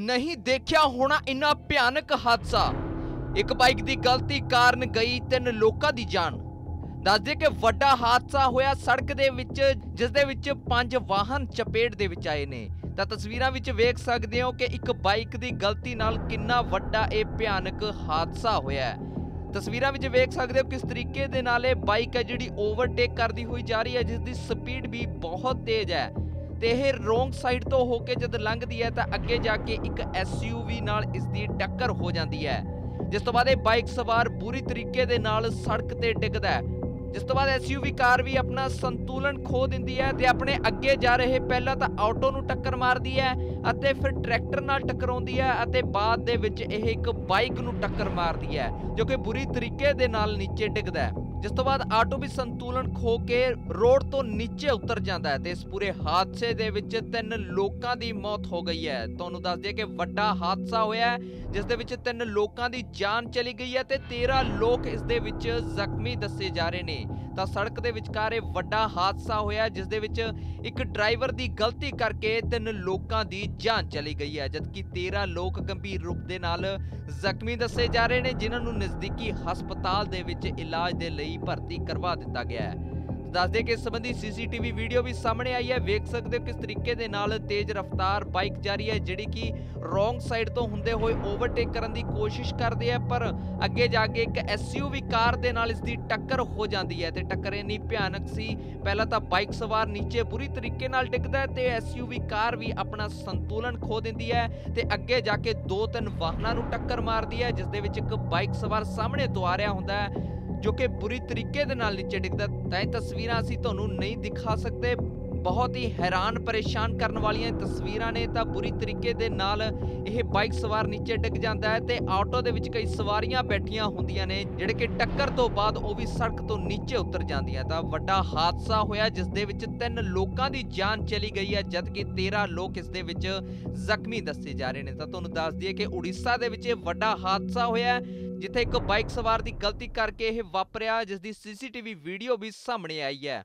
ਨਹੀਂ ਦੇਖਿਆ ਹੋਣਾ ਇੰਨਾ ਭਿਆਨਕ ਹਾਦਸਾ। ਇੱਕ ਬਾਈਕ ਦੀ ਗਲਤੀ ਕਾਰਨ ਗਈ ਤਿੰਨ ਲੋਕਾਂ ਦੀ ਜਾਨ। ਦੱਸਦੇ ਕਿ ਵੱਡਾ ਹਾਦਸਾ ਹੋਇਆ ਸੜਕ ਦੇ ਵਿੱਚ, ਜਿਸ ਦੇ ਵਿੱਚ ਪੰਜ ਵਾਹਨ ਚਪੇਟ ਦੇ ਵਿੱਚ ਆਏ ਨੇ। ਤਾਂ ਤਸਵੀਰਾਂ ਵਿੱਚ ਵੇਖ ਸਕਦੇ ਹੋ ਕਿ ਇੱਕ ਬਾਈਕ ਦੀ ਗਲਤੀ ਨਾਲ ਕਿੰਨਾ ਵੱਡਾ ਇਹ ਭਿਆਨਕ ਹਾਦਸਾ ਹੋਇਆ ਹੈ। ਤਸਵੀਰਾਂ ਵਿੱਚ ਵੇਖ ਸਕਦੇ ਹੋ ਕਿਸ ਤਰੀਕੇ ਦੇ ਨਾਲ ਇਹ ਬਾਈਕ ਹੈ ਜਿਹੜੀ ਓਵਰਟੇਕ ਕਰਦੀ ਹੋਈ ਜਾ ਰਹੀ ਹੈ, ਜਿਸ ਦੀ ਸਪੀਡ ਵੀ ਬਹੁਤ ਤੇਜ਼ ਹੈ। ਤੇ ਇਹ ਰੋਂਗ ਸਾਈਡ ਤੋਂ ਹੋ ਕੇ ਜਦ ਲੰਘਦੀ ਹੈ ਤਾਂ ਅੱਗੇ ਜਾ ਕੇ ਇੱਕ ਐਸਯੂਵੀ ਨਾਲ ਇਸ ਦੀ ਟੱਕਰ ਹੋ ਜਾਂਦੀ ਹੈ। ਜਿਸ ਤੋਂ ਬਾਅਦ ਇਹ ਬਾਈਕ ਸਵਾਰ ਬੁਰੀ ਤਰੀਕੇ ਦੇ ਨਾਲ ਸੜਕ ਤੇ ਡਿੱਗਦਾ ਹੈ। ਜਿਸ ਤੋਂ ਬਾਅਦ ਐਸਯੂਵੀ ਕਾਰ ਵੀ ਆਪਣਾ ਸੰਤੁਲਨ ਖੋ ਦਿੰਦੀ ਹੈ ਤੇ ਆਪਣੇ ਅੱਗੇ ਜਾ ਰਹੇ ਪਹਿਲਾਂ ਤਾਂ ਆਟੋ ਨੂੰ ਟੱਕਰ ਮਾਰਦੀ ਹੈ ਅਤੇ ਫਿਰ ਟਰੈਕਟਰ ਨਾਲ ਟਕਰਾਉਂਦੀ ਹੈ ਅਤੇ ਬਾਅਦ ਦੇ ਵਿੱਚ ਇਹ ਇੱਕ ਬਾਈਕ ਨੂੰ ਟੱਕਰ ਮਾਰਦੀ ਹੈ, ਜੋ ਕਿ ਬੁਰੀ ਤਰੀਕੇ ਦੇ ਨਾਲ ਨੀਚੇ ਡਿੱਗਦਾ ਹੈ। ਜਿਸ ਤੋਂ ਬਾਅਦ ਆਟੋ ਵੀ ਸੰਤੁਲਨ ਖੋ ਕੇ ਰੋਡ ਤੋਂ ਨੀਚੇ ਉਤਰ ਜਾਂਦਾ ਹੈ ਤੇ ਇਸ ਪੂਰੇ ਹਾਦਸੇ ਦੇ ਵਿੱਚ ਤਿੰਨ ਲੋਕਾਂ ਦੀ ਮੌਤ ਹੋ ਗਈ ਹੈ। ਤੁਹਾਨੂੰ ਦੱਸ ਦਈਏ ਕਿ ਵੱਡਾ ਹਾਦਸਾ ਹੋਇਆ ਹੈ, ਜਿਸ ਦੇ ਵਿੱਚ ਤਿੰਨ ਲੋਕਾਂ ਦੀ ਜਾਨ ਚਲੀ ਗਈ ਹੈ ਤੇ 13 ਲੋਕ ਇਸ ਦੇ ਵਿੱਚ ਜ਼ਖਮੀ ਦੱਸੇ ਜਾ ਰਹੇ ਨੇ। ਤਾਂ ਸੜਕ ਦੇ ਵਿਚਕਾਰ ਇਹ ਵੱਡਾ ਹਾਦਸਾ ਹੋਇਆ, ਜਿਸ ਦੇ ਵਿੱਚ ਇੱਕ ਡਰਾਈਵਰ ਦੀ ਗਲਤੀ ਕਰਕੇ ਤਿੰਨ ਲੋਕਾਂ ਦੀ ਜਾਨ ਚਲੀ ਗਈ ਹੈ। ਜਦਕਿ 13 ਲੋਕ ਗੰਭੀਰ ਰੂਪ ਦੇ ਨਾਲ ਜ਼ਖਮੀ ਦੱਸੇ ਜਾ ਰਹੇ ਨੇ, ਜਿਨ੍ਹਾਂ ਨੂੰ ਨਜ਼ਦੀਕੀ ਹਸਪਤਾਲ ਦੇ ਵਿੱਚ ਇਲਾਜ ਦੇ ਲਈ ਭਰਤੀ ਕਰਵਾ ਦਿੱਤਾ ਗਿਆ ਹੈ। ਦੱਸਦੇ ਕਿ ਇਸ ਸੰਬੰਧੀ ਸੀਸੀਟੀਵੀ ਵੀਡੀਓ ਵੀ ਸਾਹਮਣੇ ਆਈ ਹੈ। ਵੇਖ ਸਕਦੇ ਹੋ ਕਿਸ ਤਰੀਕੇ ਦੇ ਨਾਲ ਤੇਜ਼ ਰਫ਼ਤਾਰ ਬਾਈਕ ਜਾ ਰਹੀ ਹੈ, ਜਿਹੜੀ ਕਿ ਰੋਂਗ ਸਾਈਡ ਤੋਂ ਹੁੰਦੇ ਹੋਏ ਓਵਰਟੇਕ ਕਰਨ ਦੀ ਕੋਸ਼ਿਸ਼ ਕਰਦੀ ਹੈ ਪਰ ਅੱਗੇ ਜਾ ਕੇ ਇੱਕ ਐਸਯੂਵੀ ਕਾਰ ਦੇ ਨਾਲ ਇਸ ਦੀ ਟੱਕਰ ਹੋ ਜਾਂਦੀ ਹੈ ਤੇ ਟੱਕਰ ਇੰਨੀ ਭਿਆਨਕ ਸੀ। ਪਹਿਲਾਂ ਤਾਂ ਬਾਈਕ ਸਵਾਰ ਨੀਚੇ ਬੁਰੀ ਤਰੀਕੇ ਨਾਲ ਡਿੱਗਦਾ ਹੈ ਤੇ ਐਸਯੂਵੀ ਕਾਰ ਵੀ ਆਪਣਾ ਸੰਤੁਲਨ ਖੋ ਦਿੰਦੀ ਹੈ ਤੇ ਅੱਗੇ ਜਾ ਕੇ ਦੋ ਤਿੰਨ ਵਾਹਨਾਂ ਨੂੰ ਟੱਕਰ ਮਾਰਦੀ ਹੈ, ਜਿਸ ਦੇ ਵਿੱਚ ਇੱਕ ਬਾਈਕ ਸਵਾਰ ਸਾਹਮਣੇ ਤੋਂ ਆ ਰਿਹਾ ਹੁੰਦਾ ਹੈ। ਜੋ ਕਿ ਬੁਰੀ ਤਰੀਕੇ ਦੇ ਨਾਲ ਨੀਚੇ ਡਿੱਗਦਾ ਤਾਂ ਇਹ ਤਸਵੀਰਾਂ ਅਸੀਂ ਤੁਹਾਨੂੰ ਨਹੀਂ ਦਿਖਾ ਸਕਦੇ। ਬਹੁਤ ਹੀ ਹੈਰਾਨ, ਪਰੇਸ਼ਾਨ ਕਰਨ ਵਾਲੀਆਂ ਤਸਵੀਰਾਂ ਨੇ ਤਾਂ ਬੁਰੀ ਤਰੀਕੇ ਦੇ ਨਾਲ ਇਹ ਬਾਈਕ ਸਵਾਰ ਨੀਚੇ ਡਿੱਗ ਜਾਂਦਾ ਹੈ ਤੇ ਆਟੋ ਦੇ ਵਿੱਚ ਕਈ ਸਵਾਰੀਆਂ ਬੈਠੀਆਂ ਹੁੰਦੀਆਂ ਨੇ, ਜਿਹੜੇ ਕਿ ਟੱਕਰ ਤੋਂ ਬਾਅਦ ਉਹ ਵੀ ਸੜਕ ਤੋਂ ਨੀਚੇ ਉਤਰ ਜਾਂਦੀਆਂ। ਤਾਂ ਵੱਡਾ ਹਾਦਸਾ ਹੋਇਆ, ਜਿਸ ਦੇ ਵਿੱਚ ਤਿੰਨ ਲੋਕਾਂ ਦੀ ਜਾਨ ਚਲੀ ਗਈ ਹੈ, ਜਦਕਿ 13 ਲੋਕ ਇਸ ਦੇ ਵਿੱਚ ਜ਼ਖਮੀ ਦੱਸੇ ਜਾ ਰਹੇ ਨੇ। ਤਾਂ ਤੁਹਾਨੂੰ ਦੱਸ ਦਈਏ ਕਿ ਉੜੀਸਾ ਦੇ ਵਿੱਚ ਇਹ ਵੱਡਾ ਹਾਦਸਾ ਹੋਇਆ ਹੈ। ਜਿੱਥੇ ਇੱਕ ਬਾਈਕ ਸਵਾਰ ਦੀ ਗਲਤੀ ਕਰਕੇ ਇਹ ਵਾਪਰਿਆ ਜਿਸ ਦੀ ਸੀਸੀਟੀਵੀ ਵੀਡੀਓ ਵੀ ਸਾਹਮਣੇ ਆਈ ਹੈ।